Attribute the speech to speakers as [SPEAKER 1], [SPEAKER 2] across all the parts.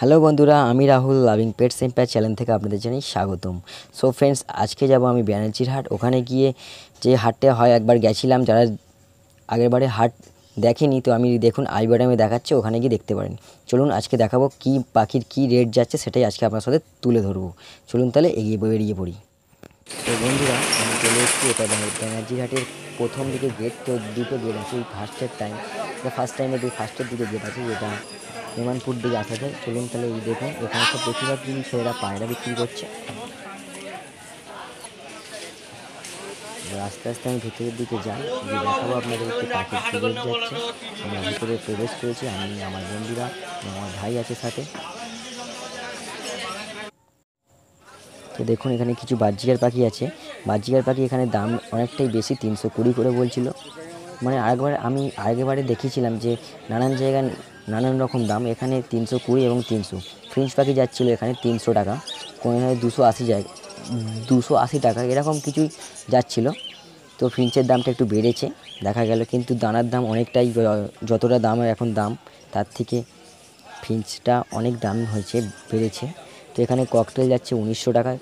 [SPEAKER 1] Hello বন্ধুরা, আমি Rahul loving pets empire channel থেকে আপনাদের জানাই স্বাগতম। সো ফ্রেন্ডস আজকে যাব আমি ব্যানার্জির হাট। ওখানে গিয়ে যে হাটটা হয়, একবার গেছিলাম। যারা আগেরবারে হাট দেখেনি, তো আমি দেখুন আইবারে আমি দেখাচ্ছি, ওখানে গিয়ে দেখতে পারেন। চলুন, আজকে দেখাবো কি পাখির কি রেট যাচ্ছে, সেটাই আজকে আপনার সাথে তুলে ধরবো। চলুন তাহলে এগিয়ে বেরিয়ে পড়ি। তো বন্ধুরা, আমি চলে এসেছি এটা ব্যানার- ব্যানার্জি ঘাটের প্রথম দিকে গেট, তো দুটো গেট আছে ফার্স্টের টাইম ফার্স্ট টাইমে দুই ফার্স্টের দিকে গেট আছে যেটা বিমানপুর দিকে আসা যায়, চলুন তাহলে এই দেখুন, এখানে সব বেশিরভাগ কিন্তু ছেলেরা পায়রা বিক্রি করছে। আস্তে আস্তে আমি ভিতরের দিকে যাই যে দেখাবো আপনাদের একটু পাখির কি যাচ্ছে। আমরা ভিতরে প্রবেশ করেছি, আমি, আমার বন্ধুরা, আমার ভাই আছে সাথে। তো দেখুন, এখানে কিছু বাহ্যিকার পাখি আছে। বাহ্যিকার পাখি এখানে দাম অনেকটাই বেশি, তিনশো কুড়ি করে বলছিল। মানে আরেকবার আমি আগেবারে দেখিয়েছিলাম যে নানান জায়গায় নানান রকম দাম, এখানে তিনশো কুড়ি এবং তিনশো। ফ্রিঞ্চ পাখি যাচ্ছিল এখানে তিনশো টাকা, কোনো হয় দুশো আশি যায়, দুশো আশি টাকা, এরকম কিছুই যাচ্ছিল। তো ফ্রিঞ্চের দামটা একটু বেড়েছে, দেখা গেল, কিন্তু দানার দাম অনেকটাই যতটা দাম এখন দাম, তার থেকে ফিঞ্চটা অনেক দাম হয়েছে, বেড়েছে। তো এখানে ককটেল যাচ্ছে উনিশশো টাকা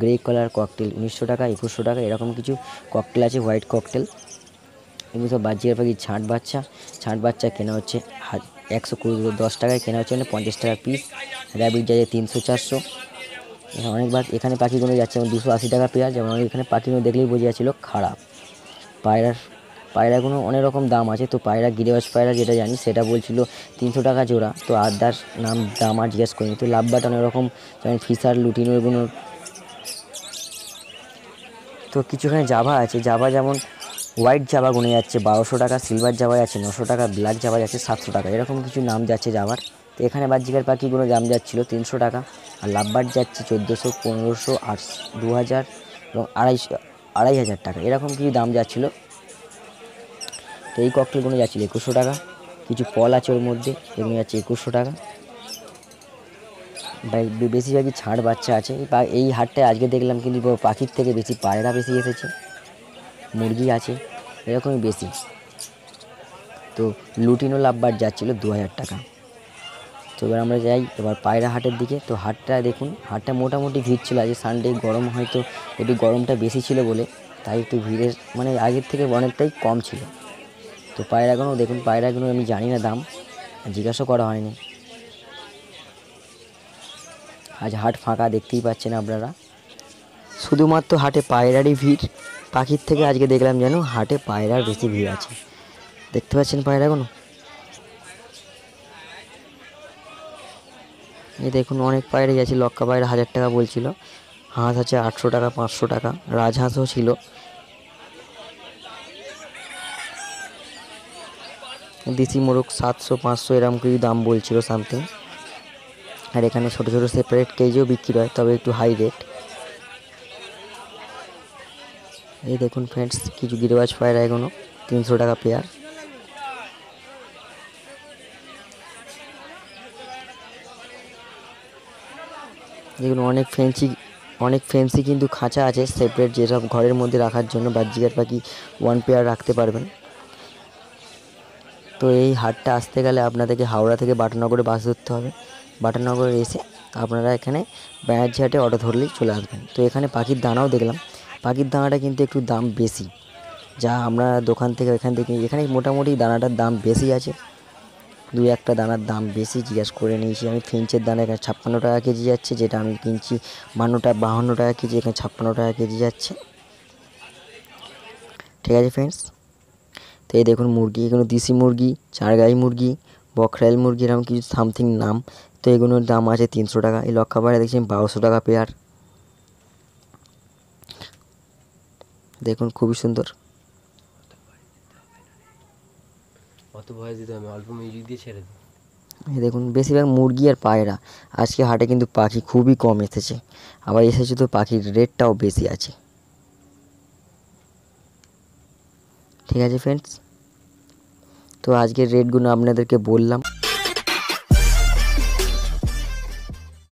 [SPEAKER 1] গ্রে কালার ককটেল উনিশশো টাকা, একুশশো টাকা, এরকম কিছু ককটেল আছে হোয়াইট ককটেল এগুলো সব বাজিয়ার পাখি ছাঁট বাচ্চা? ছাঁট বাচ্চা কেনা হচ্ছে একশো কুড়ি দশ টাকায় কেনা হচ্ছে মানে পঞ্চাশ টাকা পিস র্যাবিট যাচ্ছে তিনশো চারশো। অনেকবার, এখানে পাখিগুলো যাচ্ছে, যেমন দুশো আশি টাকা পেয়ার যেমন এখানে পাখিগুলো দেখলেই বোঝা যাচ্ছিল খারাপ পায়রার পায়রাগুলো অনেক রকম দাম আছে, তো পায়রা গিরিবাস পায়রা যেটা জানি, সেটা বলছিল তিনশো টাকা জোড়া। তো আদার নাম, দাম আর জিজ্ঞেস করিনি। তো লাভবাট অনেক রকম, যেমন ফিসার লুটিনো এগুলো তো কিছু এখানে জাভা আছে, জাভা যেমন হোয়াইট জাবা গুনে যাচ্ছে, বারোশো টাকা, সিলভার জাভা যাচ্ছে, নশো টাকা, ব্ল্যাক জাভা যাচ্ছে, সাতশো টাকা। এরকম কিছু নাম যাচ্ছে জাভার তো এখানে বাহ্যিকার পাখিগুলো দাম যাচ্ছিল তিনশো টাকা, আর লাভবার যাচ্ছে চোদ্দোশো, পনেরোশো আট দু হাজার এবং আড়াইশো আড়াই হাজার টাকা। এরকম কিছু দাম যাচ্ছিল। তো এই ককটেলগুলো যাচ্ছিল একুশশো টাকা। কিছু পল আছে ওর মধ্যে, এগুলো যাচ্ছে একুশশো টাকা। বেশিরভাগই ছাড় বাচ্চা আছে। এই হাটটায় আজকে দেখলাম কিন্তু পাখির থেকে বেশি পায়রা বেশি এসেছে। মুরগি আছে, এরকমই বেশি। তো লুটিনো লাভবার যাচ্ছিল দু হাজার টাকা। তো এবার আমরা যাই এবার পায়রা হাটের দিকে। তো হাটটা দেখুন, হাটটা মোটামুটি ভিড় ছিল। আজকে সানডে গরম হয়তো একটু গরমটা বেশি ছিল বলে, তাই একটু ভিড়ের মানে আগের থেকে অনেকটাই কম ছিল। তো পায়রাগুলো দেখুন, পায়রাগুলো আমি জানি না দাম, জিজ্ঞাসা করা হয়নি। আজ হাট ফাঁকা দেখতেই পাচ্ছেন আপনারা। শুধুমাত্র হাটে পায়রারই ভিড়। পাখির থেকে আজকে দেখলাম যেন হাটে পায়রার বেশি ভিড় আছে। দেখতে পাচ্ছেন পায়রাগুলো? এই দেখুন, অনেক পায়রাই আছে। লক্কা পায়রা হাজার টাকা বলছিল। হাঁস আছে আটশো টাকা, পাঁচশো টাকা। রাজহাঁসও ছিল। দেশি মোরগ সাতশো, পাঁচশো এরকম কিছু দাম বলছিল সামথিং আর এখানে ছোটো ছোটো সেপারেট কেজিও বিক্রি হয়, তবে একটু হাই রেট এই দেখুন ফ্রেন্ডস কিছু গিরিবাজ পায়রা এগুলো তিনশো টাকা পেয়ার যেগুলো অনেক ফেন্সি অনেক ফেন্সি কিন্তু খাঁচা আছে সেপারেট যেসব ঘরের মধ্যে রাখার জন্য বাহ্যিকার পাখি ওয়ান পেয়ার রাখতে পারবেন। তো এই হাটটা আসতে গেলে আপনাদেরকে হাওড়া থেকে বাটানগরে বাস ধরতে হবে। বাটানগরে এসে আপনারা এখানে ব্যানার্জি হাটে অটো ধরলেই চলে আসবেন। তো এখানে পাখির দানাও দেখলাম। পাখির দানাটা কিন্তু একটু দাম বেশি। যা আমরা দোকান থেকে এখান থেকে, এখানে মোটামুটি দানাটার দাম বেশি আছে। দু একটা দানার দাম বেশি জিজ্ঞেস করে নিয়েছি। আমি ফিঞ্চের দানা এখানে ছাপ্পান্ন টাকা কেজি যাচ্ছে, যেটা আমি কিনছি বান্নটা বাহান্ন টাকা কেজি, এখানে ছাপ্পান্ন টাকা কেজি যাচ্ছে। ঠিক আছে ফ্রেন্ডস তো এই দেখুন মুরগি, এগুলো দেশি মুরগি, চারগাই মুরগি, বকরাইল মুরগি, এরকম কিছু সামথিং নাম। তো এগুলোর দাম আছে তিনশো টাকা। এই লক্ষা দেখছি বারোশো টাকা পেয়ার দেখুন খুবই সুন্দর।
[SPEAKER 2] অত ভয় দিতে হবে অল্প মিউজিক দিয়ে ছেড়ে দিই
[SPEAKER 1] এই দেখুন বেশিরভাগ মুরগি আর পায়রা আজকে হাটে কিন্তু পাখি খুবই কম এসেছে। আবার এসেছে তো পাখির রেটটাও বেশি আছে। ঠিক আছে ফ্রেন্ডস তো আজকের রেটগুলো আপনাদেরকে বললাম।